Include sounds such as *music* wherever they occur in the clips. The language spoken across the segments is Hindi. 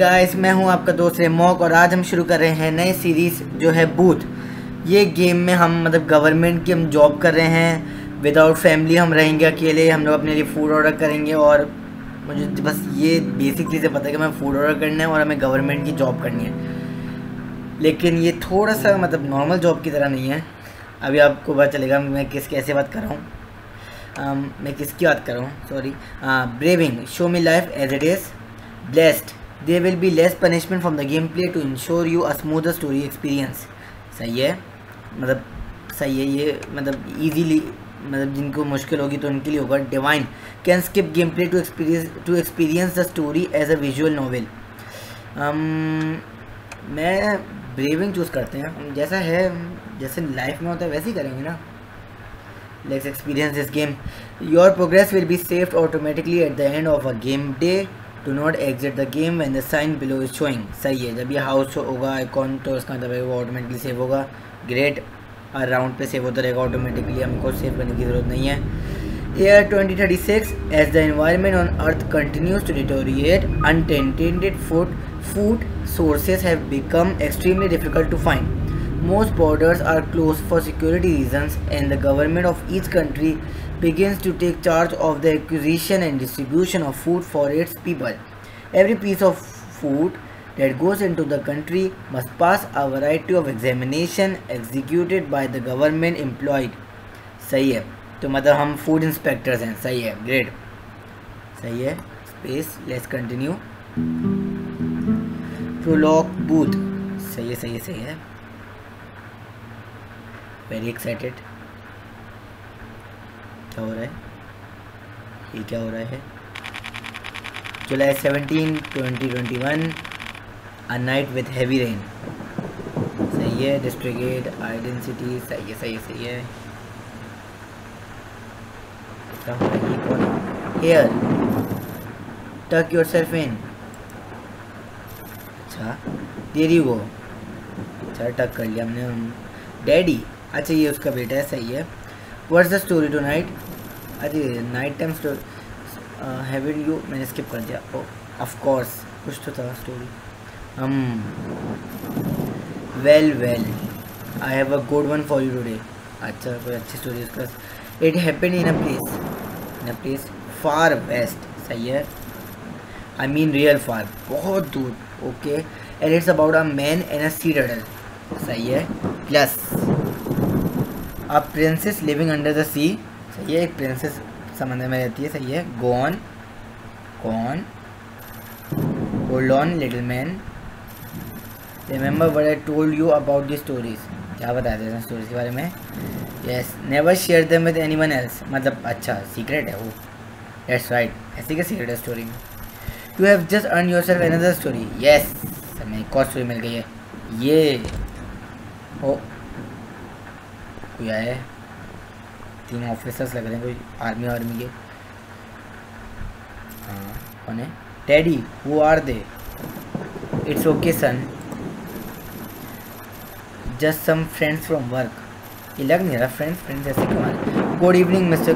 गाइस मैं हूँ आपका दोस्त रेमॉक और आज हम शुरू कर रहे हैं नई सीरीज़ जो है बूथ ये गेम में हम मतलब गवर्नमेंट की हम जॉब कर रहे हैं। विदाउट फैमिली हम रहेंगे अकेले, हम लोग अपने लिए फ़ूड ऑर्डर करेंगे और मुझे बस ये बेसिक चीज़ें पता है कि हमें फ़ूड ऑर्डर करना है और हमें गवर्नमेंट की जॉब करनी है। लेकिन ये थोड़ा सा मतलब नॉर्मल जॉब की तरह नहीं है। अभी आपको पता चलेगा मैं किस, कैसे बात कर रहा हूँ। मैं किसकी बात कर रहा हूँ? Sorry braving show me life as it is blessed there will be less punishment from the game play to ensure you a smooth story experience सही है? मतलब सही है ये मतलब ईजीली मतलब जिनको मुश्किल होगी तो उनके लिए होगा divine can skip game play to experience to experience the story as a visual novel मैं ब्रेविंग चूज़ करते हैं. जैसा है जैसे लाइफ में होता है वैसे ही करेंगे ना. Let's experience this game your progress will be saved automatically at the end of a game day do not exit the game when the sign below is showing सही है, जब यह हाउस होगा आइकॉन तो उसका मतलब वो ऑटोमेटिकली सेव होगा. ग्रेट और राउंड पे सेव होता रहेगा ऑटोमेटिकली हमको सेव करने की ज़रूरत नहीं है. Year 2036 as the environment on earth continues to deteriorate untainted food food sources have become extremely difficult to find most borders are close for security reason and the government of each country begins to take charge of the acquisition and distribution of food for its people. Every piece of food that goes into the country must pass a variety of examination executed by the government employed. सही है तो मतलब हम फ़ूड इंस्पेक्टर्स हैं सही है ग्रेट सही है space let's continue prologue booth सही है सही है सही है वेरी एक्साइटेड क्या हो रहा है? ये क्या हो रहा है? July seventeen twenty twenty one a night with heavy rain सही है डिस्ट्रिक्ट आइडेंटिटी सही है सही है सही है। क्या हो रहा है? कौन? Here tuck yourself in अच्छा देर गो अच्छा टक कर लिया हमने। डैडी अच्छा ये उसका बेटा है, सही है। What's the story tonight अरे night time story have you मैंने स्किप कर दिया. ओ ऑफ़ कुछ तो था स्टोरी हम well well I have a good one for you today अच्छा कोई अच्छी स्टोरी उसका it happen in a place in a place far west सही है? आई मीन रियल फार बहुत दूर. Okay and it's about a man and a sea doodle सही है? Plus a princess living under the sea सही है, एक प्रिंसेस समंदर में रहती है, सही है गॉन कौन hold on little man remember what I told you about the stories क्या बताते हैं स्टोरीज के बारे में? Yes never share them with anyone else मतलब अच्छा सीक्रेट है वो दैट्स राइट ऐसी क्या सीक्रेट है स्टोरी में? You have just earn yourself another story yes हमें एक और स्टोरी मिल गई है, ये, ओ कोई आया है? तीन ऑफिसर्स लग रहे हैं कोई आर्मी आर्मी के। हाँ कौन है? डैडी वो are they it's okay son just some friends from work ये लग नहीं रहा फ्रेंड्स फ्रेंड्स ऐसे कमाल good evening mister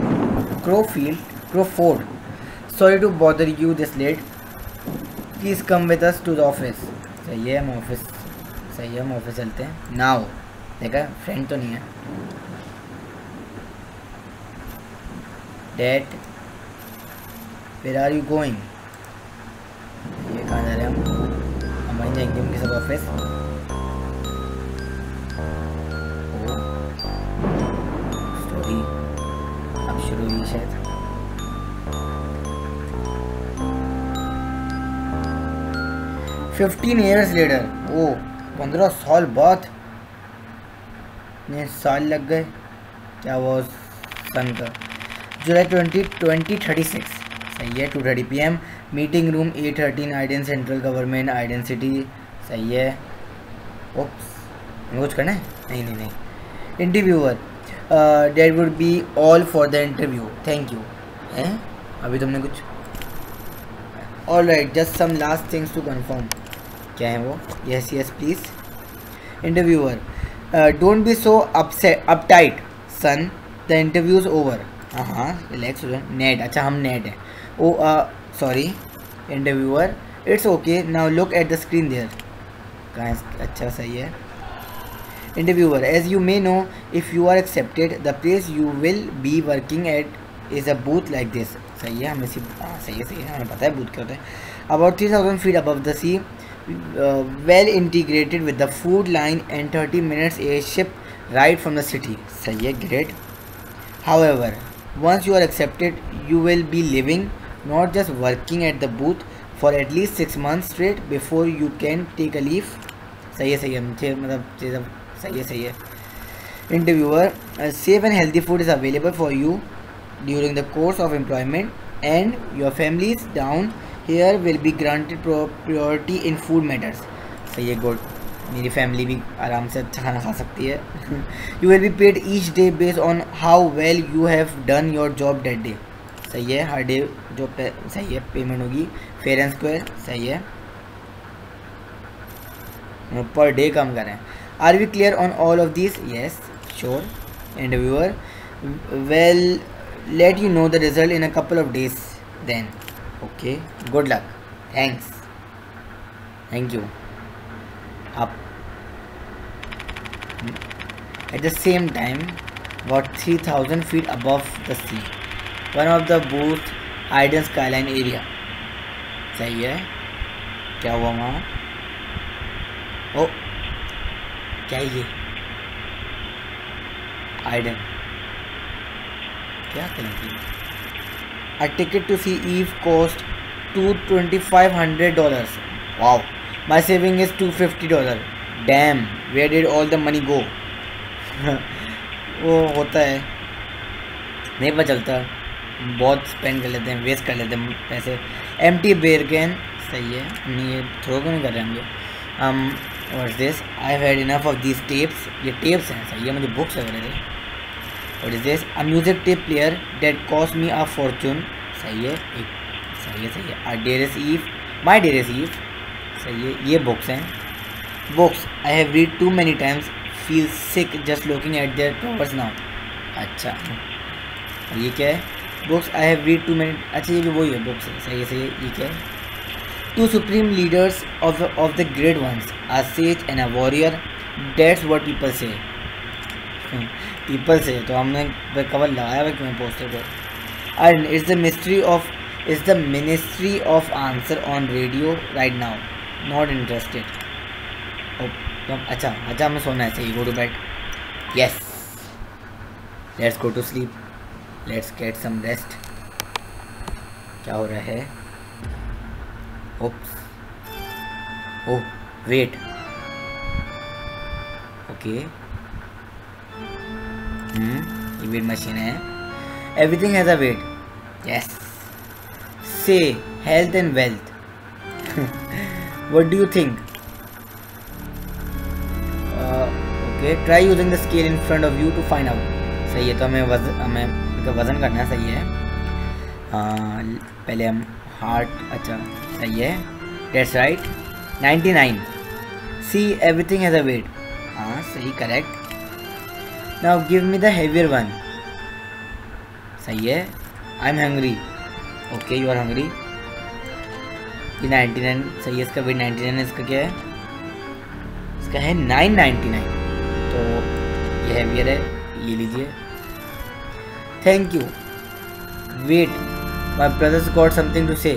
Crofield Crawford sorry to bother you this late please come with us to the office सही है, हम ऑफ़िस सही है, हम ऑफ़िस चलते हैं। ना हो देखा फ्रेंड तो नहीं है। Dad where are you going ये कहाँ जा रहे हैं हम? हम वहीं जाएँगे उनके सब ऑफ़िस स्टोरी अब शुरू हुई शायद। फिफ्टीन ईयर्स लेटर ओ पंद्रह साल बाद। इतने साल लग गए। क्या वो सन का July twenty twenty thirty six. सही है two thirty P M meeting room A thirteen Aiden central government identity सही है। ओप्स कुछ करना है? नहीं नहीं नहीं। Interviewer that would be all for the interview thank you हैं? अभी तुमने कुछ? All right just some last things to confirm क्या है वो? Yes yes please interviewer don't be so upset uptight son the interview's over हाँ रिलैक्स हो जाए नेट अच्छा हम नेट है ओ sorry interviewer it's okay now look at the screen there कहाँ अच्छा सही है interviewer as you may know if you are accepted the place you will be working at is a booth like this सही है हमें हाँ सही है सही है हमें पता है बूथ क्या होता है about 3000 feet above the sea. uh, well integrated with the food line and 30 minutes airship ride from the city सही है great however once you are accepted you will be living not just working at the booth for at least six months straight before you can take a leave सही है सही है मुझे मतलब सही है सही है interviewer uh, safe and healthy food is available for you during the course of employment and your family is down here will be granted priority in food matters सही है गुड मेरी फैमिली भी आराम से अच्छा खाना खा सकती है। You will be paid each day based on how well you have done your job that day सही है, हर डे जो सही है पेमेंट होगी। फेयर एंड स्क्वायर सही है। पर डे कम करें are we clear on all of this yes sure interviewer well let you know the result in a couple of days then okay good luck thanks thank you up at the same time about 3000 feet above the sea one of the booth Iden skyline area सही है क्या हुआ वहाँ ओ क्या ये आइडन क्या करेंगे a ticket to see Eve cost $2,500. Wow. My saving is $250. Damn. Where did all the money go? *laughs* वो होता है नहीं पता चलता बहुत स्पेंड कर लेते हैं वेस्ट कर लेते हैं पैसे एम टी बेर कैन सही है नहीं ये थ्रो क्यों नहीं कर रहे हम um, ये हम verse this I had enough of this tapes ये टेप्स हैं सही है मुझे बुक्स लग रहे थे what is this a music tape player that cost me a fortune सही है, एक, सही है सही है। आ डेरस ईफ माई डेरस ईफ सही है, ये बुक्स हैं। Books I have read too many times feel sick just looking at their papers now अच्छा। ये क्या है? Books I have read too many अच्छा ये भी वही है बुक्स है। सही है सही है, ये क्या है? Two supreme leaders of the great once a sage and a warrior that's what people say people say तो हमने कवर लगाया हुआ क्यों पोस्टर पर and it's the mystery of it's the ministry of answer on radio right now not interested अच्छा अच्छा हमें सोना है चाहिए go to bed yes let's go to sleep let's get some rest क्या हो रहा है? ओप्स ओह वेट ओके हम्म ये वेट मशीन है। Everything has a weight yes say health and wealth do you think? Uh, okay try using the scale in front of you to find out सही है तो हमें वज़न हमें वज़न करना सही है। आ, पहले हम हार्ट अच्छा सही है। That's right 99 see everything has a weight हाँ सही correct now give me the heavier one सही है? I am hungry okay you are hungry ये नाइन्टी नाइन सही है इसका वेट नाइन्टी नाइन इसका क्या है? इसका है नाइन नाइन्टी नाइन तो ये हैवियर है, ये लीजिए। Thank you wait my brother's got something to say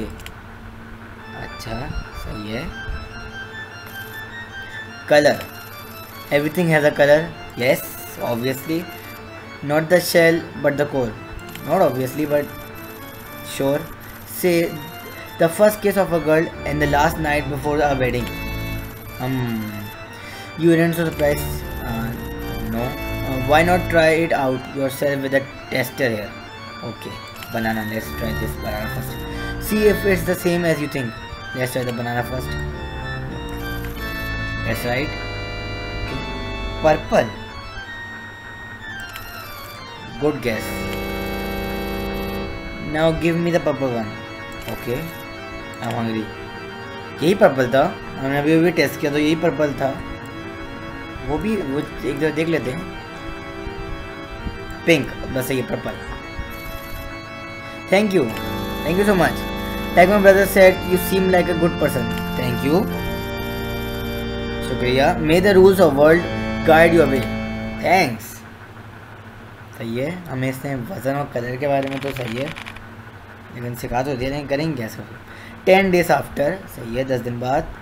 अच्छा सही है। Colour everything has a colour yes obviously. Not the shell but the core. Not obviously but sure. Say the first kiss of a girl and the last night before a wedding. Um you didn't surprise uh, no. Uh, why not try it out yourself with a tester here? Okay banana let's try this banana first. See if it's the same as you think. Let's try the banana first. That's right. Okay. purple Good guess. Now give me the purple one. Okay. I'm hungry. यही पर्पल था हमने अभी अभी टेस्ट किया तो यही पर्पल था वो भी वो एक जगह देख लेते हैं पिंक बस ये purple thank you thank you so much Like my brother said, you seem like a good person. Thank you. शुक्रिया may the rules of world guide your way thanks सही है। हमें इसने वज़न और कलर के बारे में तो सही है। लेकिन सिखा तो दे रहे हैं करेंगे क्या सब टेन डेज़ आफ्टर, सही है, दस दिन बाद।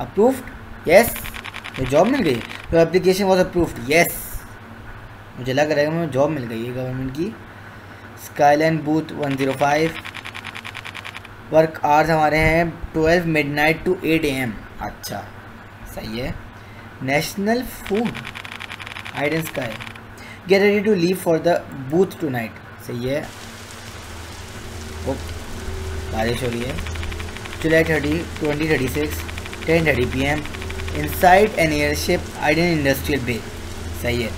अप्रूव्ड यस तो जॉब मिल गई? तो एप्लीकेशन वॉज़ अप्रूव्ड यस मुझे लग रहा है मुझे जॉब मिल गई है गवर्नमेंट की। Skyline booth one zero five work hours हमारे हैं twelve midnight to eight A M अच्छा सही है। National food hide sky get ready to leave for the booth tonight सही है? ओ बारिश हो रही है। July thirty, twenty thirty six, ten thirty P M inside an airship Aiden industrial bay सही है।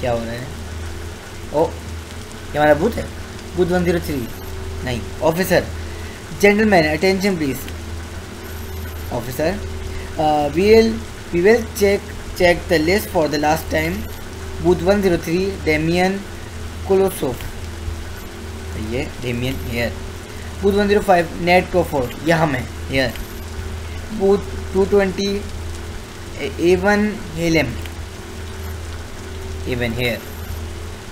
क्या हो रहा है? ओ क्या हमारा बूथ है? बूथ वन ज़ीरो थ्री नहीं officer gentleman attention please officer we will we will check check the list for the last time booth one zero three Damian Kolosof ये Damian here booth one zero five Nate Crawford यह हम है here booth two twenty Evan Hellam even here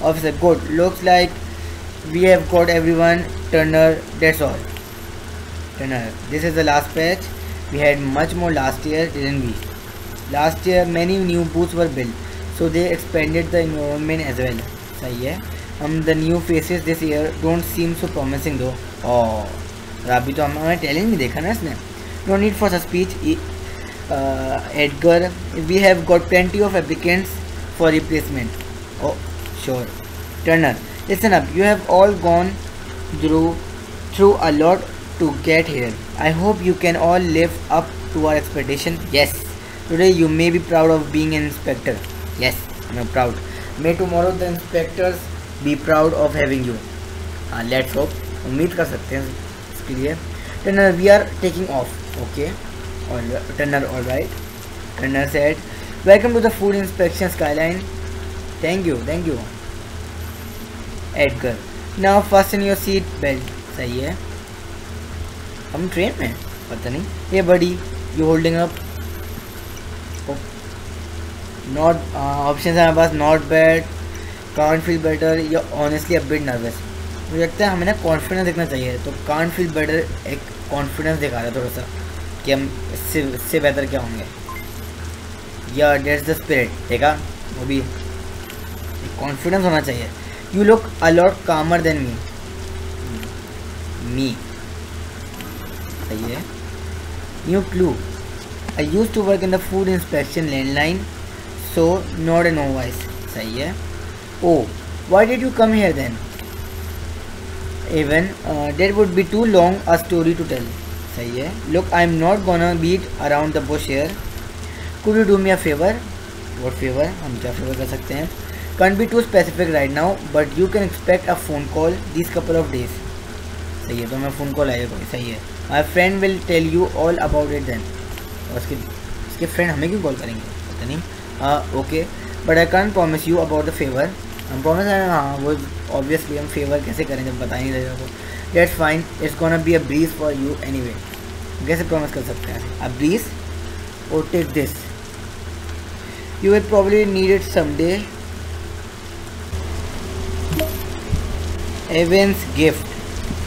officer good looks like we have got everyone turner that's all turner this is the last patch we had much more last year didn't we last year many new booths were built so they expanded the environment as well सही है हम the new faces this year don't seem so promising though oh अभी तो हमारे टैलेंट नहीं देखा ना इसने no need for such speech uh, Edgar we have got plenty of applicants for replacement. Oh, sure. Turner, listen up. You have all gone through through a lot to get here. I hope you can all live up to our expectation. Yes. Today you may be proud of being an inspector. Yes I am proud may to tomorrow the inspectors be proud of having you हाँ लेट्स होप उम्मीद कर सकते हैं इसके लिए. Turner we are taking off okay Turner all right Turner set welcome to the food inspection skyline thank you thank you Edgar now first in your seat belt सही है. हम ट्रेन में पता नहीं. ये बड़ी you holding up not option है हमारे पास not bad can't feel better या ऑनेस्टली अ बिट नर्वस मुझे लगता है हमें ना कॉन्फिडेंस देखना चाहिए तो कांट फील बेटर एक कॉन्फिडेंस दिखा रहा है थोड़ा सा, कि हम इससे इससे बेहतर क्या होंगे। या डेट्स द स्पिरिट देखा वो भी कॉन्फिडेंस होना चाहिए। You look a lot calmer than me me सही है। New clue I use to work in the food inspection landline so not a no voice सही है। ओ why did you come here then even there would be too long a story to tell सही है। Look I am not gonna beat around the bush here could you do me a favour what favour हम क्या फेवर कर सकते हैं? Can be too specific right now but you can expect a phone call this couple of days सही है तो मैं फ़ोन कॉल आएगा कोई। सही है। My friend will tell you all about it then उसके उसके फ्रेंड हमें क्यों कॉल करेंगे? पता नहीं। हाँ okay but I can promise you about the favour हम प्रॉमिस है हाँ वो ऑब्वियसली हम फेवर कैसे करें जब बता नहीं रहे that's fine it's gonna be a breeze for you anyway कैसे प्रॉमिस कर सकते हैं अ ब्रीज और take this you will probably need it someday Evans gift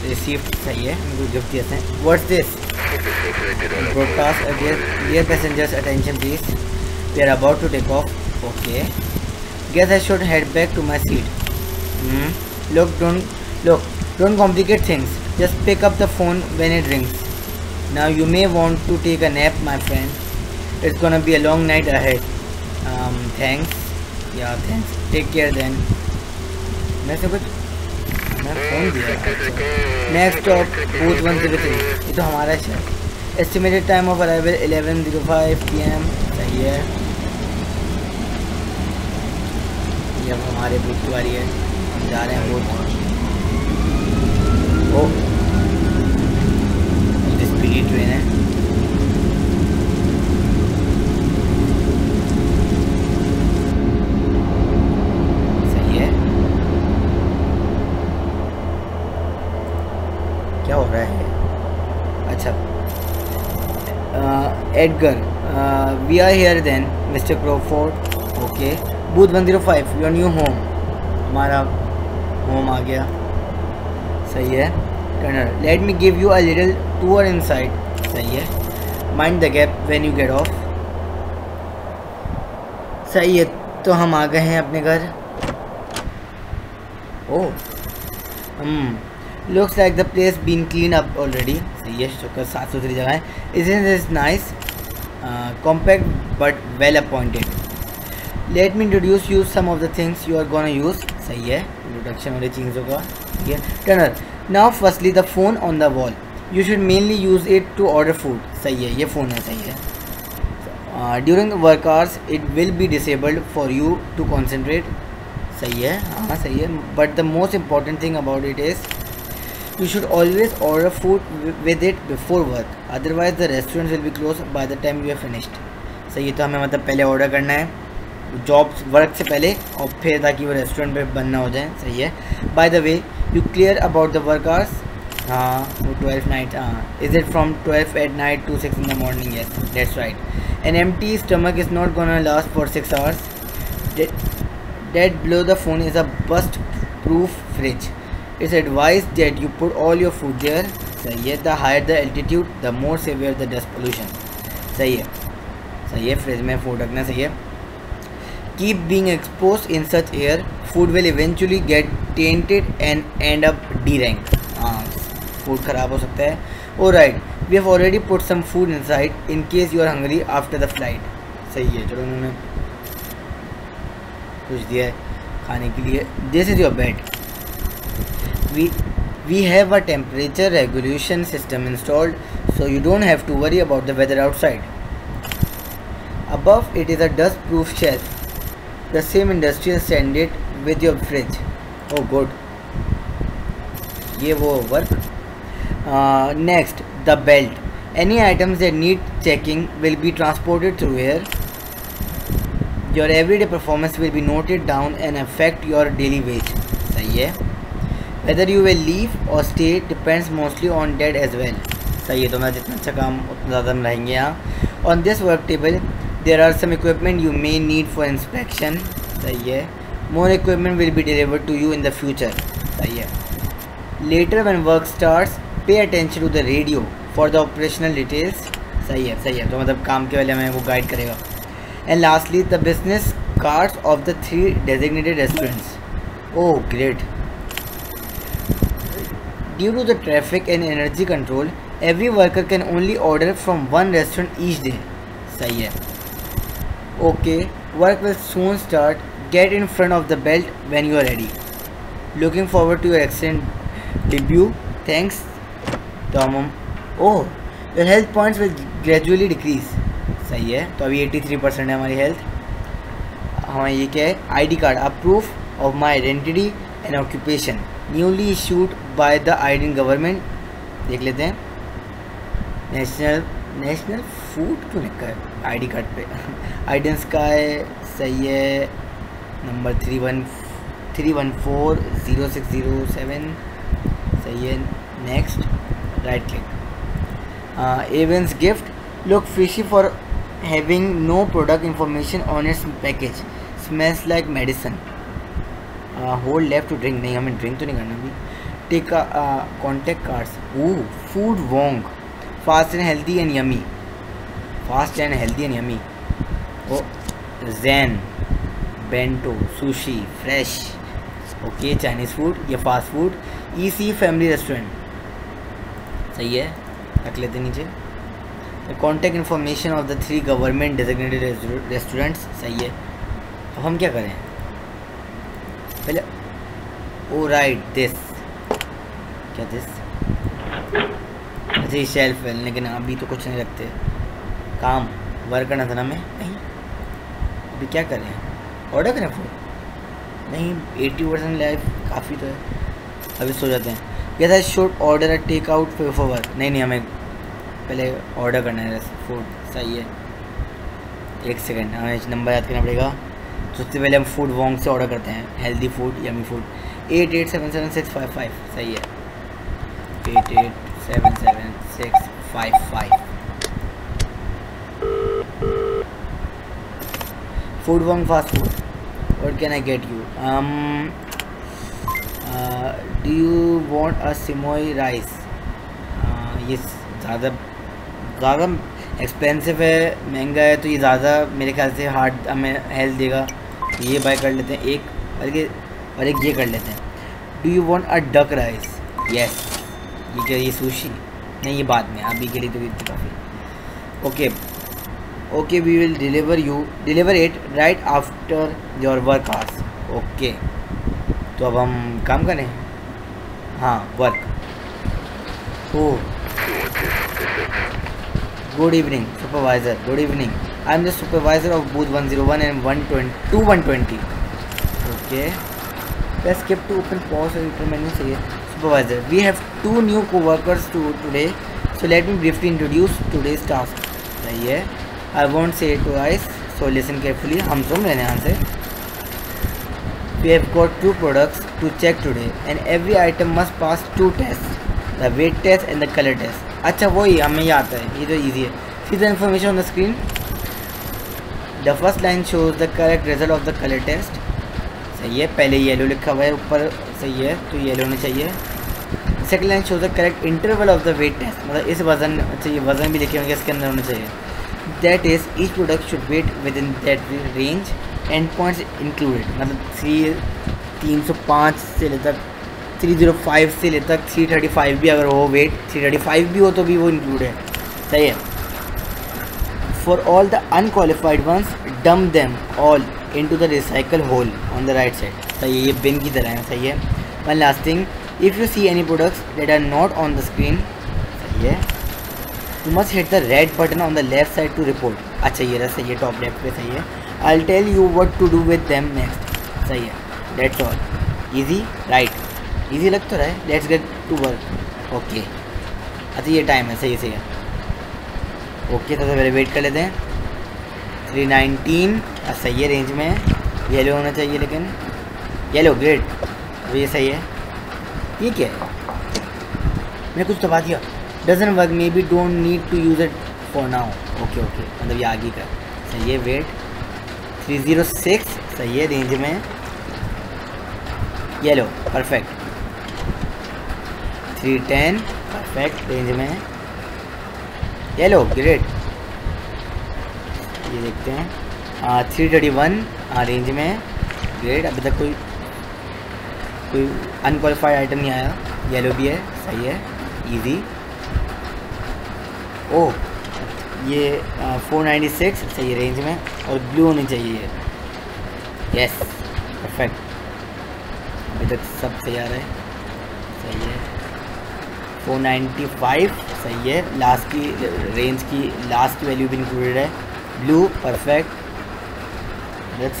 received सही है. हमको गिफ्ट दिया था what's this broadcast dear passengers attention please we are about to take off okay guess I should head back to my seat. Hmm. Look, don't look, don't complicate things. Just pick up the phone when it rings. Now you may want to take a nap, my friend. It's gonna be a long night ahead. Um, thanks. Yeah, thanks. Take care then. मैं से कुछ मैं फ़ोन दिया next stop booth one zero three ये तो हमारा शहर estimated time of arrival eleven zero five P M सही है ये अब हमारे बुक की बारी है। हम जा रहे हैं बूथ ओ स्पीडी ट्रेन है। सही है। क्या हो रहा है? अच्छा। Edgar we are here then mister Crawford okay Crawford. Okay. Booth 105, your new home हमारा होम आ गया। सही है। Turner let me give you a little tour inside सही है। Mind the gap when you get off सही है तो हम आ गए हैं अपने घर। Oh hmm looks like the place been clean up already सही है शुक्र साफ़ सुथरी जगह है। Is is nice compact but well appointed let me introduce use some of the things you are gonna use सही है इंट्रोडक्शन वाली चीज़ों का। ठीक है Turner now firstly the phone on the wall you should mainly use it to order food सही है, ये फ़ोन है, सही है। During work hours it will be disabled for you to concentrate सही है हाँ सही है। But the most important thing about it is you should always order food with it before work. Otherwise, the restaurant will be closed by the time you are finished. सही है तो हमें मतलब पहले ऑर्डर करना है। जॉब वर्क से पहले और फिर ताकि वो रेस्टोरेंट पे बनना हो जाए, सही है। By the way you clear about the work hours हाँ वो ट्वेल्व नाइट हाँ। Is it from twelve at night to six in the morning yes that's right an empty stomach is not gonna last for six hours that below the phone is a bust proof fridge it's advise that you put all your food there सही है the higher the altitude the more severe the dust pollution सही है। सही है फ्रिज में फ़ूड रखना सही है। Keep being exposed in such air, food will eventually get tainted and end up. हाँ फ़ूड ख़राब हो सकता है ओ right we have already put some food inside in case you are hungry after the flight सही है चलो उन्होंने कुछ दिया है खाने के लिए this is your bed we we have a temperature regulation system installed so you don't have to worry about the weather outside above it is a dust proof shelf the same industrial standard with your fridge oh good ये वो work uh, next the belt any items that need checking will be transported through here your everyday performance will be noted down and affect your daily wage सही है whether you will leave or stay depends mostly on that as well सही है तो मैं जितना अच्छा काम उतना ज़्यादा रहेंगे यहाँ on this work table there are some equipment you may need for inspection सही है more equipment will be deliver to you in the future सही है later once work starts pay attention to the radio for the operational details सही है सही है तो मतलब काम के वाले हमें वो गाइड करेगा। And lastly the business cards of the three designated restaurants oh great due to the traffic and energy control every worker can only order from one restaurant each day सही है okay work will soon start get in front of the belt when you are ready looking forward to your accident debut thanks Tom oh your health points will gradually decrease सही है तो अभी एट्टी थ्री परसेंट है हमारी हेल्थ हमारा ये क्या है? I D card a proof of my identity and occupation newly issued by the I D government देख लेते हैं. नेशनल नेशनल फ़ूड क्यों लिखा है? आईडी कार्ड पे। आइडेंस का है, सही है, number three one three one four zero six zero seven, सही है next right click Evans gift look fishy for having no product information on its package smells like medicine hold left to drink नहीं, हमें ड्रिंक तो नहीं करना अभी। Take contact cards oh food Wong fast and healthy and yummy fast and healthy and yummy oh Jain, bento, sushi, fresh, okay, Chinese food, या fast food E C family restaurant. सही है? रख लेते नीचे। Contact information of the three government designated restaurants सही है। अब हम क्या करें? पहले, ओ राइट दिस क्या दिस अच्छा शेल्फ लेकिन अभी तो कुछ नहीं रखते। काम वर्क करना था ना मैं नहीं। अभी क्या करें ऑर्डर करें फ़ूड नहीं एट्टी परसेंट लाइफ काफ़ी तो है। अभी सो जाते हैं। कैसा should order a take out for work नहीं नहीं, हमें पहले ऑर्डर करना है। फ़ूड सही है। एक सेकेंड हमें नंबर याद करना पड़ेगा। सबसे पहले हम फ़ूड वॉन्ग से ऑर्डर करते हैं। Healthy food yummy food eight eight seven seven six five five सही है। Eight eight seven seven six five five food what can i get you? Um uh, do you want a simoy rice? Uh, ये ज़्यादा ज़्यादा एक्सपेंसिव है महँगा है तो ये ज़्यादा मेरे ख्याल से हार्ड हमें हेल्थ देगा। ये बाय कर लेते हैं एक बल्कि और एक ये कर लेते हैं। Do you want a duck rice yes ये क्या ये सुशी नहीं ये बाद में अभी के लिए तो इतनी काफ़ी। Okay okay we will deliver you deliver it right after your work hours okay तो अब हम काम करें हाँ। वर्क हो good evening supervisor good evening I am the supervisor of booth one zero one and one twenty two one twenty okay बस स्किप टू ओपन पॉज और मैन्यू चाहिए supervisor we have two new coworkers to today so let me briefly introduce today's task है? I want say twice so listen carefully हम सुन रहे हैं यहाँ से। We have got two products to check today and every item must pass two test the weight test and the colour test अच्छा वही हमें याद है, ये तो ईजी है। See the information on the screen the first line shows the correct result of the colour test सही है, पहले येलो लिखा हुआ है, ऊपर सही है तो येलो होना चाहिए। Second line shows the correct interval of the weight test मतलब इस वज़न अच्छा ये वज़न भी लिखे होंगे, इसके अंदर होना चाहिए। That is each product should weigh within that range and points included मतलब थ्री तीन सौ पाँच से ले तक थ्री ज़ीरो फाइव से ले तक थ्री थर्टी फाइव भी अगर हो वेट थ्री थर्टी फाइव भी हो तो भी वो इंक्लूड है। सही है? For all the unqualified ones dump them all into the recycle hole on the right side सही है, ये बिन की तरह है, सही है। One last thing if you see any products that are not on the screen सही है। You must hit the red button on the left side to report अच्छा ये रहा, सही है टॉप लेफ़्ट पे सही है। I tell you what to do with them next सही है। That's all easy right easy लग तो रहा है। Let's get to work okay अच्छा ये टाइम है। सही सही है। ओके तो पहले वेट कर लेते हैं। थ्री अच्छा, नाइनटीन सही है रेंज में। येलो होना चाहिए, लेकिन। येलो ग्रेट अभी ये सही है। ठीक है? मैं कुछ तो दबा दिया। Doesn't work maybe don't need to use it for now okay okay मतलब ये आगे का। सही है वेट थ्री ज़ीरो सिक्स सही है रेंज में। Yellow perfect three ten perfect range में येलो ग्रेट ये देखते हैं। थ्री थर्टी वन रेंज में ग्रेट अभी तक कोई कोई अनक्वालिफाइड आइटम नहीं आया। येलो भी है, सही है इजी ओह ये फोर नाइन्टी सिक्स सही रेंज में और ब्लू होनी चाहिए। यस परफेक्ट अभी तक सब रहा है। सही है। फोर नाइन्टी फाइव सही है। लास्ट की रेंज की लास्ट की वैल्यू भी इंक्लूडेड है। ब्लू परफेक्ट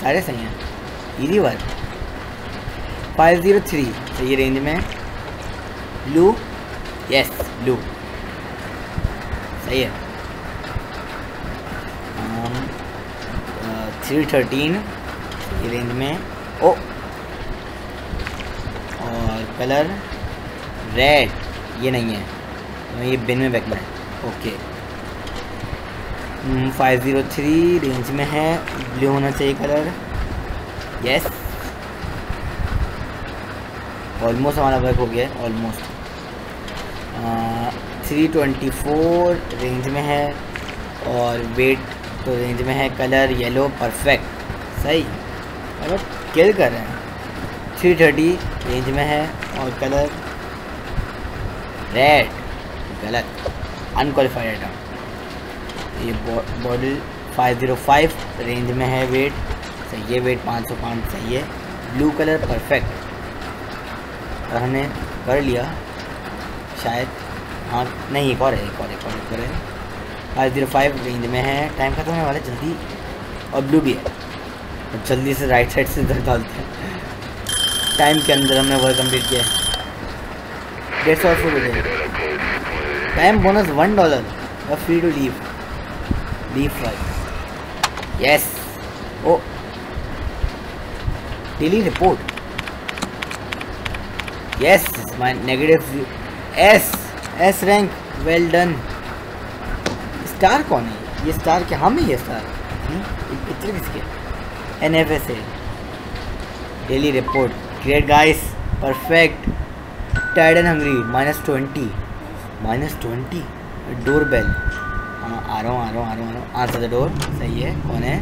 सारे सही हैं। Easy work five zero three सही रेंज में। ब्लू यस ब्लू सही है। थ्री थर्टीन रेंज में, ओ, और कलर रेड ये नहीं है। तो ये बिन में बैठना है। Okay five zero three range में है। ब्लू होना चाहिए कलर यस ऑलमोस्ट हमारा वर्क हो गया almost three twenty four range में है और वेट तो रेंज में है कलर येलो परफेक्ट सही? अब किल कर रहे हैं। थ्री थर्टी रेंज में है और कलर रेड गलत अनक्वालिफाइड आइटम ये बॉडल 505 रेंज में है वेट सही है वेट 505 सही है। ब्लू कलर परफेक्ट और हमने कर लिया, शायद हाँ नहीं, एक और है, एक और एक और एक और है। फाइव ज़ीरो फाइव रेंज में है। टाइम खत्म होने वाला जल्दी। और ब्लू भी है। जल्दी से राइट साइड से इधर डालते हैं। टाइम के अंदर हमने वर्क कंप्लीट किया डेढ़ सौ full time bonus one dollar और free to leave leave right yes oh daily report yes my negative s s rank well done. Star कौन है? ये स्टार क्या हम ही है स्टार पिक्चर किसके N F S A daily report great guys perfect Tide and hungry minus twenty minus twenty door bell हाँ हूँ, आ रहा हूँ, आ रहा हूँ, आ रहा हूँ. आंसर द डोर सही है. कौन है?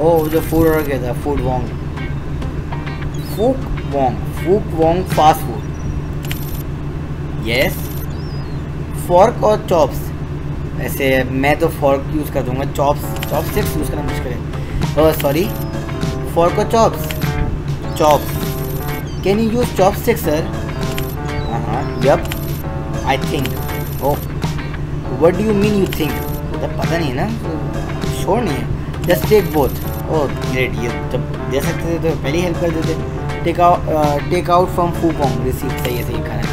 ओ जो फ़ूड ऑर्डर किया था. Food Wong Fook Wong Fook Wong fast food yes fork और चॉप्स ऐसे मैं तो फॉर्क यूज़ कर दूँगा. चॉप्स चॉप स्टिक्स यूज़ करना मुश्किल है. सॉरी फॉर्क और chops chops can you use chopsticks sir हाँ yep I think oh what do you mean you think मतलब पता नहीं है ना? शोर नहीं है. जस्ट टेक बोथ ओ ग्रेट ये जब दे सकते थे तो पहले हेल्प कर देते. Take out take out from receive सही है, सही खाना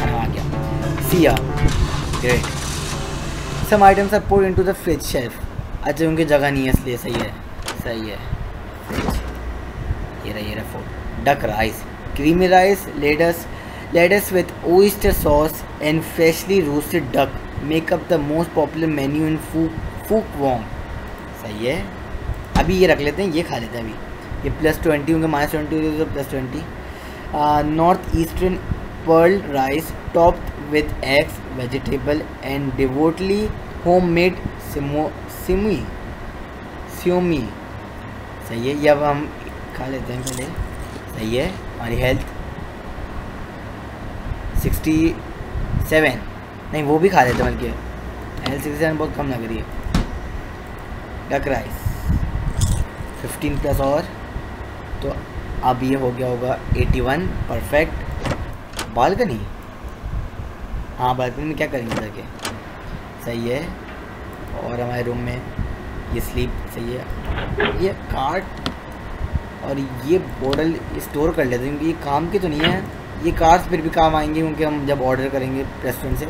Siya great some items are put into the fridge shelf अच्छा उनकी जगह नहीं है, इसलिए सही है। सही है। ये रहा ये रहा food duck rice creamy rice lettuce lettuce with oyster sauce and freshly roasted duck make up the most popular menu in Phuc Phuc Wong सही है। अभी ये रख लेते हैं, ये खा लेते हैं अभी। ये प्लस ट्वेंटी होंगे minus twenty plus twenty north eastern pearl rice topped with eggs vegetable and devotedly home made Simi स्योमी सही है, ये अब हम खा लेते हैं पहले। सही है, हमारी हेल्थ सिक्सटी सेवन नहीं, वो भी खा लेते बल्कि। एल सिक्सटी सेवन बहुत कम लग रही है। डक राइस फिफ्टीन प्लस और। तो अब ये हो गया होगा एटी वन परफेक्ट बालकनी? हाँ बालकनी में क्या करेंगे जाके? सही है। और हमारे रूम में ये स्लीप, सही है। ये कार्ट और ये बोटल स्टोर कर लेते हैं, क्योंकि ये काम की तो नहीं है। ये कार्स फिर भी काम आएँगे, क्योंकि हम जब ऑर्डर करेंगे रेस्टोरेंट से।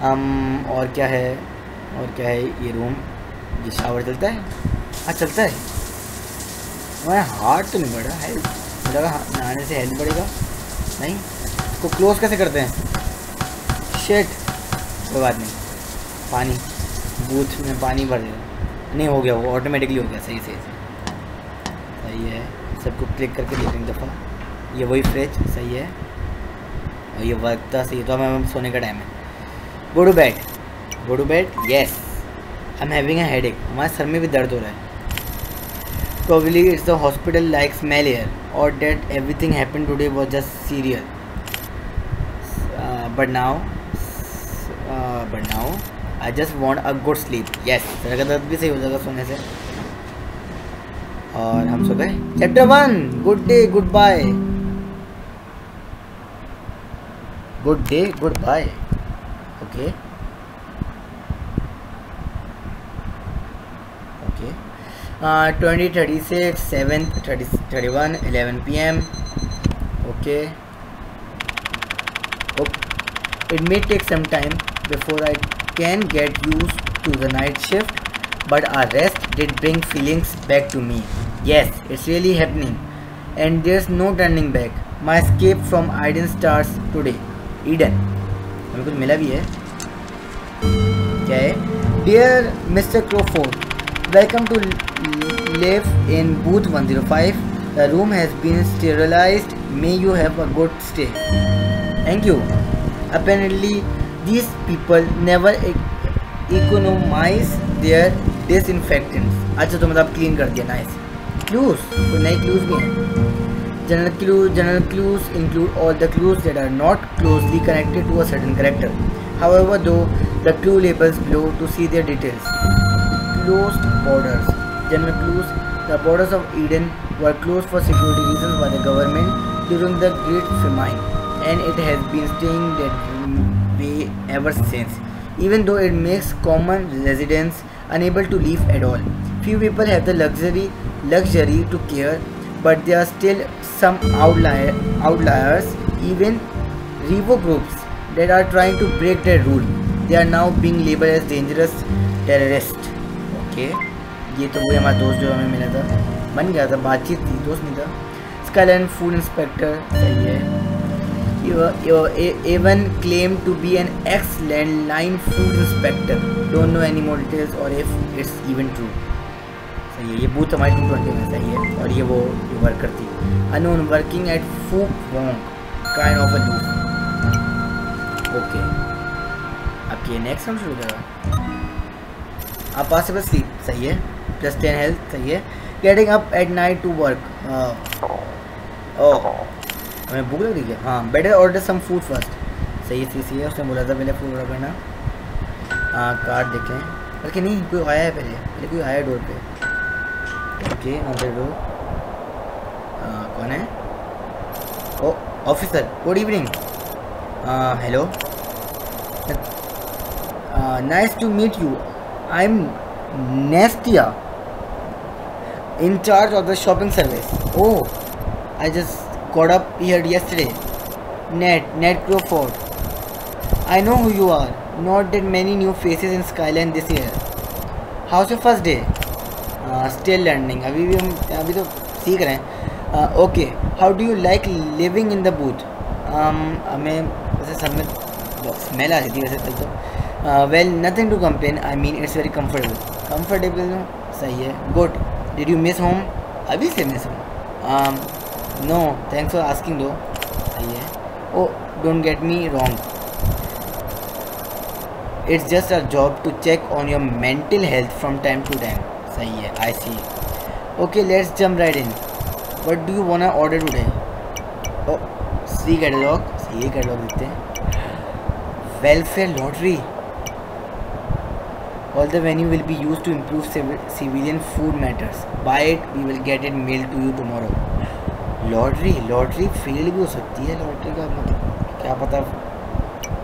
हम, और क्या है? और क्या है ये रूम ये शावर चलता है? हाँ चलता है। मैं हार्ड तो नहीं बढ़ा हेल्थ लगा, नहाने से हेल्थ बढ़ेगा। नहीं, इसको क्लोज कैसे करते हैं? शेट कोई बात नहीं। पानी बूथ में पानी भर देगा नहीं, हो गया, वो ऑटोमेटिकली हो गया। सही सही सही। है। सबको क्लिक करके देखेंगे दफ़ा। ये वही फ्रिज सही है। और ये वर्कता, सही है। तो हमें सोने का टाइम है। Go to bed go to yes I am having a headache हमारे सर में भी दर्द हो रहा है। Probably it's the hospital like smell here or that everything happened today was just serial. Uh, but now uh, but now I just want का दर्द भी सही हो जाएगा सोने से। और हम सो गए। Chapter one good day goodbye good day goodbye okay okay twenty thirty six seven thirty thirty one eleven P M Okay it may take some time before I can get used to the night shift, but our rest did bring feelings back to me. Yes, it's really happening, and there's no turning back. My escape from Eden starts today. Eden. हमें कुछ मिला भी है क्या है dear mister Crawford welcome to live in booth 105 the room has been sterilised may you have a good stay thank you apparently these people never economize their disinfectants अच्छा तो मतलब क्लीन कर दिया नाइस क्लूज कोई नए क्लूज भी हैं general clues general clues include all the clues that are not closely connected to a certain character however though the clue labels below to see their details closed borders general clues the borders of eden were closed for security reasons by the government during the great famine and it has been staying that way ever since. Even though it makes common residents unable to leave at all. Few people have the luxury luxury to care, but there are still some outlier, outliers, even Revo groups that are trying to break their rule. They are now being labeled as dangerous terrorists. Okay, ये तो वही हमारा दोस्त जो हमें मिला था बन गया था बातचीत थी दोस्त नहीं था एंड फ़ूड इंस्पेक्टर सही है even claimed to be an excellent line food inspector. Don't know any more details or if it's even true. सही है, ये बूथ हमारी टू ट्वेंटी में सही है, और ये वो जो वर्कर थी unknown working at Fook Wong kind of a loop okay अब नेक्स्ट हम शुरू करेगा आप पॉसिबल स्लीप सही है? प्लस टेन हेल्थ सही है? Getting up at night to work oh हमें भूख लग रही है। हाँ better order some food first सही सी सही है। उसने बोला था पहले फ़ूड ऑर्डर करना। हाँ कार्ड देखें। बल्कि नहीं कोई आया है पहले। पहले कोई आया डोर पे। ओके अंदर डोर कौन है? ओ officer good evening hello nice to meet you I am नेस्टिया in charge of the shopping service. Oh, I just got up here yesterday. Ned, Ned Crawford. I know who you are. Not that many new faces in Skyline this year. How's your first day? Uh, still learning. अभी भी हम अभी तो सीख रहे हैं. Uh, okay. How do you like living in the booth? Um, हमें वैसे सब में स्मेल आ रही थी वैसे कल तो. Uh, well, nothing to complain. I mean, it's very comfortable. Comfortable सही है. Good. Did you miss home? अभी से miss home. Um, no, thanks for asking though. सही है. Oh, don't get me wrong. It's just a job to check on your mental health from time to time. सही है. I see. Okay, let's jump right in. What do you wanna order today? Oh, see catalog. सही है catalog देखते हैं. Welfare lottery. All the venue will be used to improve civ- civilian food matters. Buy it, we will get it mailed to you tomorrow. Lottery lottery fail भी हो सकती है, लॉटरी का मतलब क्या पता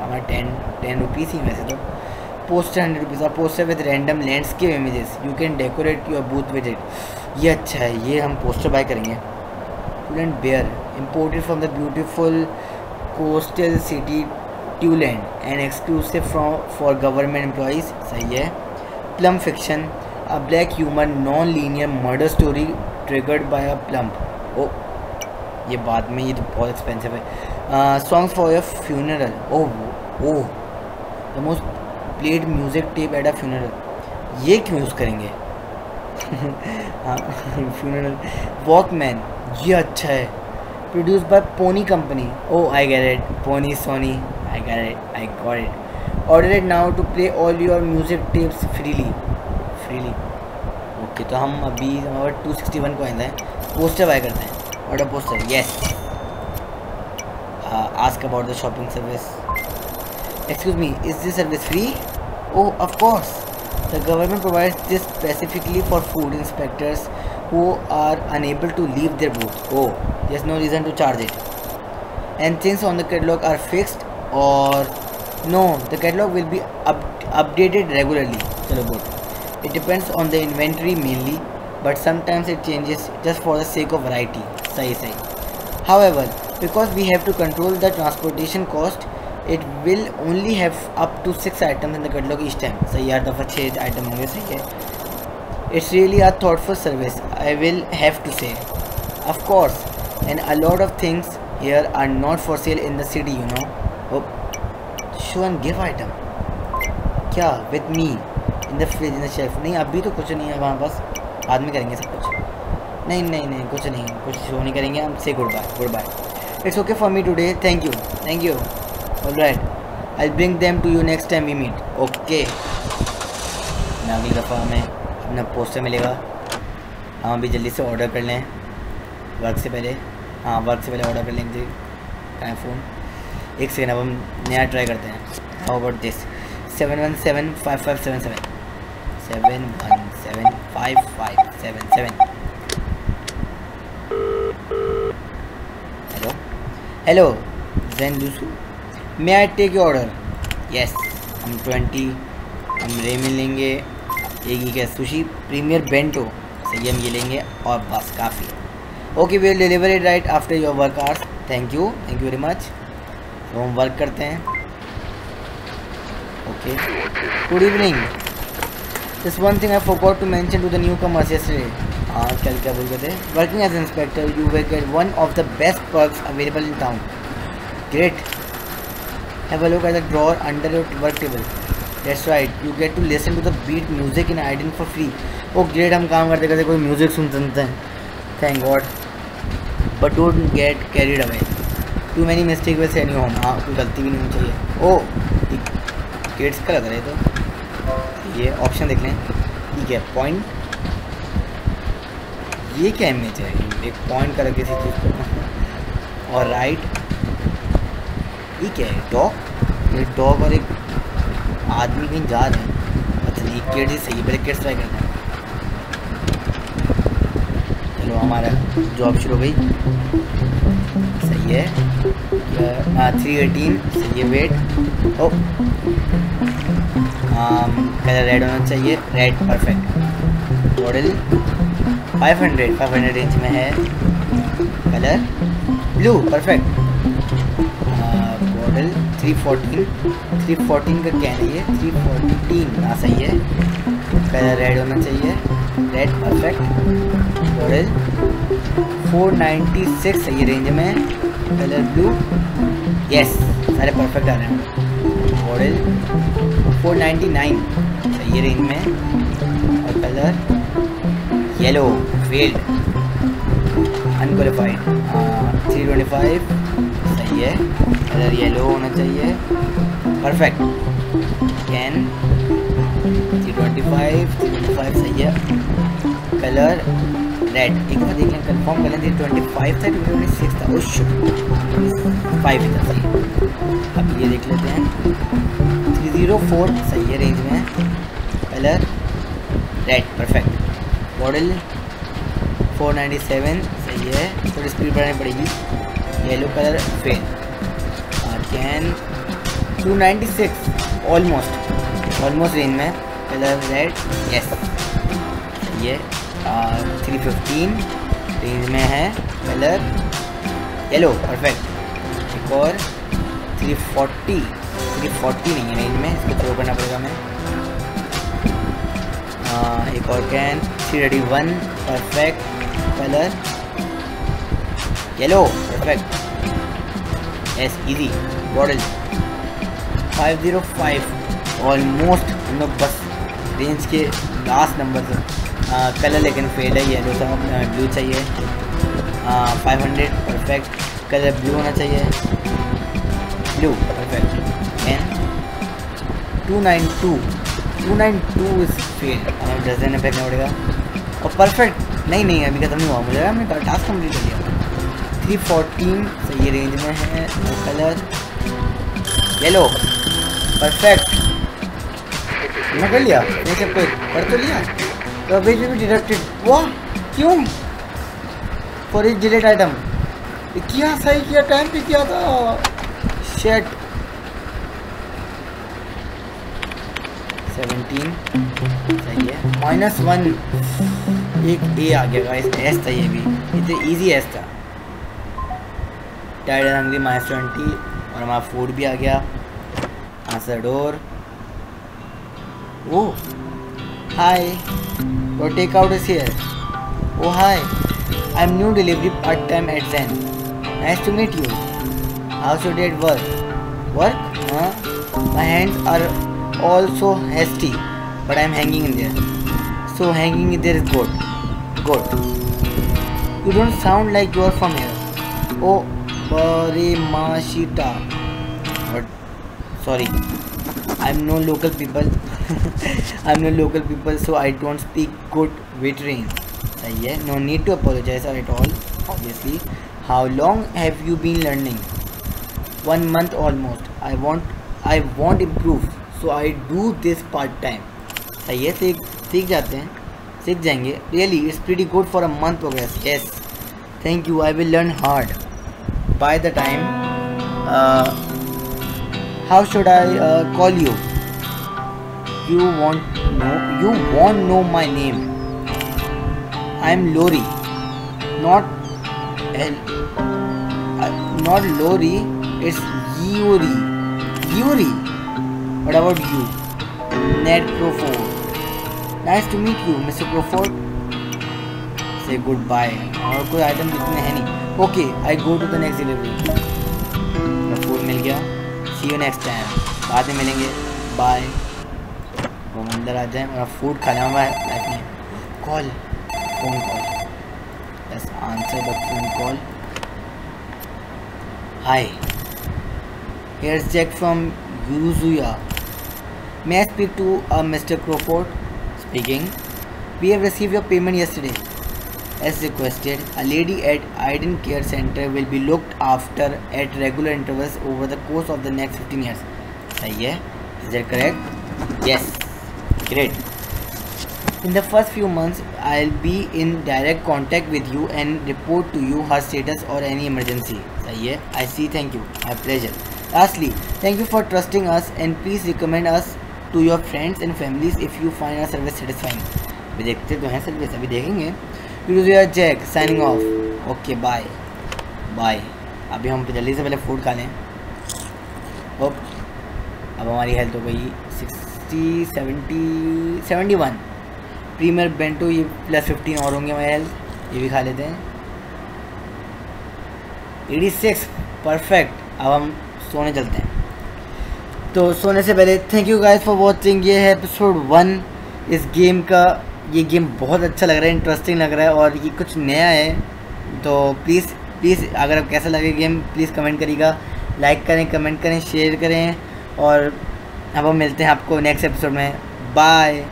हमारे टेन टेन रुपीज़ ही वैसे तो पोस्टर हंड्रेड रुपीज़ और poster with random landscape images you can decorate your booth with it ये अच्छा है, ये हम पोस्टर बाय करेंगे। Tuland beer imported from the beautiful coastal city Tuland and exclusive from for government employees सही है। Plum Fiction a black human non linear murder story triggered by a plump oh ये बाद में ये तो बहुत एक्सपेंसिव है। Songs for your funeral oh oh the most played music tape at a funeral ये क्यों यूज़ करेंगे? *laughs* हाँ फ्यूनरल वॉकमैन ये अच्छा है। Produce by Pony company oh I get it Pony Sony I get it I got it order it now to play all your music tapes freely freely okay तो हम अभी हमारे टू सिक्सटी वन को कॉइन्स हैं पोस्टर बाय करते हैं। Order poster yes. Uh, ask about the shopping service. Excuse me is this service free? Oh of course. The government provides this specifically for food inspectors who are unable to leave their booth. Oh there's no reason to charge it. And things on the catalog are fixed or no the catalog will be up updated regularly it depends on the inventory mainly but sometimes it changes just for the sake of variety सही सही। However because we have to control the transportation cost it will only have up to six item in the catalog this time सही यार दफ़ा छः आइटम होंगे, सही है। It's really are thoughtful service I will have to say of course and a lot of things here are not for sale in दिटी you know show an give item क्या? With me in these in the shelf नहीं, अभी तो कुछ नहीं है, वहाँ बस बाद में करेंगे सब नहीं नहीं नहीं, कुछ नहीं, कुछ शो नहीं करेंगे हम। Say goodbye goodbye it's okay for me today thank you thank you all right I bring them to you next time we meet okay अगली दफ़ा हमें अपना पोस्टर मिलेगा। हम अभी जल्दी से ऑर्डर कर लें। वर्क से पहले। हाँ वर्क से पहले ऑर्डर कर लेंगे। टाइम फ़ोन एक सेकेंड अब हम नया ट्राई करते हैं। How about this seven one seven five five seven seven seven one seven five five seven seven hello hello Jain दूसू may I take your order yes हम ट्वेंटी हम रेमिन लेंगे, एक ही क्या सुशी प्रीमियर बेंटो सही हम ये लेंगे और बस काफ़ी। Okay we deliver it right after your work hours thank you thank you very much तो हम वर्क करते हैं। Okay good evening this one thing I forgot to mention to the new comers yesterday. हाँ कल क्या बोल थे? Working as inspector you will get one of the best perks available in town have a look at the drawer under your work table. That's right. You get to listen to the beat music in Idle for free. Oh great. हम काम करते करते कोई म्यूज़िक सुन सुनते हैं। Thank God but don't get carried away too many mistake send you home हाँ कोई गलती भी नहीं होनी चाहिए। ओ किड्स का लग रहा है तो। ये ऑप्शन देख लें। ठीक है पॉइंट ये क्या इमेज है? एक पॉइंट कर किसी चीज़ को। और राइट ये क्या है? डॉग एक डॉग और एक आदमी कहीं जा रहे हैं। अच्छा ये किड्स ही सही पहले किड्स ट्राई करते हैं चलो, हमारा जॉब शुरू हो गई। सही है। थ्री एटीन सही है वेट ओ कलर रेड होना चाहिए। रेड परफेक्ट मॉडल 500 500 रेंज में है। कलर ब्लू परफेक्ट मॉडल 314 314 का क्या है ये? 314 हाँ सही है। कलर रेड होना चाहिए। रेड परफेक्ट मॉडल 496 सही रेंज में। कलर ब्लू यस सारे परफेक्ट आ रहे हैं। मॉडल 499 सही रेंज में। और colour yellow failed unqualified three twenty five सही है. कलर येलो होना चाहिए. Perfect can three twenty five three twenty five सही है. कलर रेड एक बार देख लें कन्फर्म कर लें थ्री ट्वेंटी फाइव था. ट्वेंटी सिक्स था उस फाइव था, सही अब ये देख लेते हैं. थ्री ज़ीरो फोर सही है रेंज में. कलर रेड परफेक्ट मॉडल 497 सही है। थोड़ी स्पीड बढ़ानी पड़ेगी। Yellow colour fan can 296 almost almost range में। कलर रेड यस सही है। थ्री फिफ्टीन रेंज में है। कलर येलो परफेक्ट एक और थ्री फोर्टी थ्री फोर्टी नहीं है रेंज में। इसको थ्रो करना पड़ेगा हमें। एक और can three thirty one perfect colour yellow perfect as easy zero five almost हम लोग बस रेंज के लास्ट नंबर से कलर लेकिन फेड है येलो सा ब्लू चाहिए। Five hundred perfect colour blue होना चाहिए। Blue perfect N two nine two two nine two is fail हमें दस दिन फेंकना पड़ेगा। और परफेक्ट नहीं नहीं, अभी खत्म नहीं हुआ. मुझे हमने टास्क कंप्लीट कर लिया थ्री फोर्टीन सही रेंज में है. वो कलर येलो परफेक्ट मैं कर लिया. ये सब कोई कर तो लिया? तो अभी भी डिडक्टेड वाह, क्यों? फॉर इज़ डिलेट आइटम किया सही किया? टाइम पे किया था. शेट सेवनटीन सही है। माइनस वन एक ए आ गया गाइस एस था ये भी। इतने इजी एस था। टाइड हंगरी माइनस ट्वेंटी और हमारा फ़ूड भी आ गया। Answer door oh hi your takeout is here oh hi I am new delivery part time at zen nice to meet you how should it work work हाँ my hands are also hasty but I'm hanging in there so hanging in there is good good you don't sound like you are from here oh Barimashita but sorry I'm no local people *laughs* I'm no local people so I don't speak good veteran सही है no need to apologize at all obviously how long have you been learning one month almost I want I want improve So I do this part time सही है सीख सीख जाते हैं सीख जाएँगे। Really it's pretty good for a month progress yes thank you I will learn hard by the time how should I call you you want know you want know my name I am Lori not not Lori, it's Yuri. Yuri. What about you? Ned Crawford. Nice to meet you, Mr. Crawford. Say goodbye. और कोई आइटम दिखने है नहीं। Okay I go to the next delivery food मिल गया। सी यू नेक्स्ट टाइम बाद में मिलेंगे। बाय वो अंदर आ जाए। मेरा फ़ूड खाना हुआ है। लाइफ में कॉल फ़ोन कॉल बस answer the phone call hi here's Jack from Yuzuya. May I speak to uh, Mr. Crawford? Speaking. We have received your payment yesterday. As requested, a lady at Aiden Care Center will be looked after at regular intervals over the course of the next 15 years. Yeah. Is that correct? Yes. Great. In the first few months, I'll be in direct contact with you and report to you her status or any emergency. Yeah. I see. Thank you. My pleasure. Lastly, thank you for trusting us and please recommend us to your friends and families if you find our service satisfying. अभी देखते तो हैं सर्विस अभी देखेंगे। User Jack signing off okay bye bye अभी हम जल्दी से पहले फ़ूड खा लें। ओप अब हमारी हेल्थ हो गई sixty seventy seventy one premier bento ये प्लस फिफ्टीन और होंगे हमारी हेल्थ ये भी खा लेते हैं। एटी सिक्स परफेक्ट अब हम सोने चलते हैं। तो सोने से पहले thank you guys for watching ये है एपिसोड वन इस गेम का, ये गेम बहुत अच्छा लग रहा है इंटरेस्टिंग लग रहा है और ये कुछ नया है। तो प्लीज़ प्लीज़ अगर आप कैसा लगे गेम प्लीज़ कमेंट करिएगा। लाइक करें कमेंट करें शेयर करें और अब हम मिलते हैं आपको नेक्स्ट एपिसोड में। बाय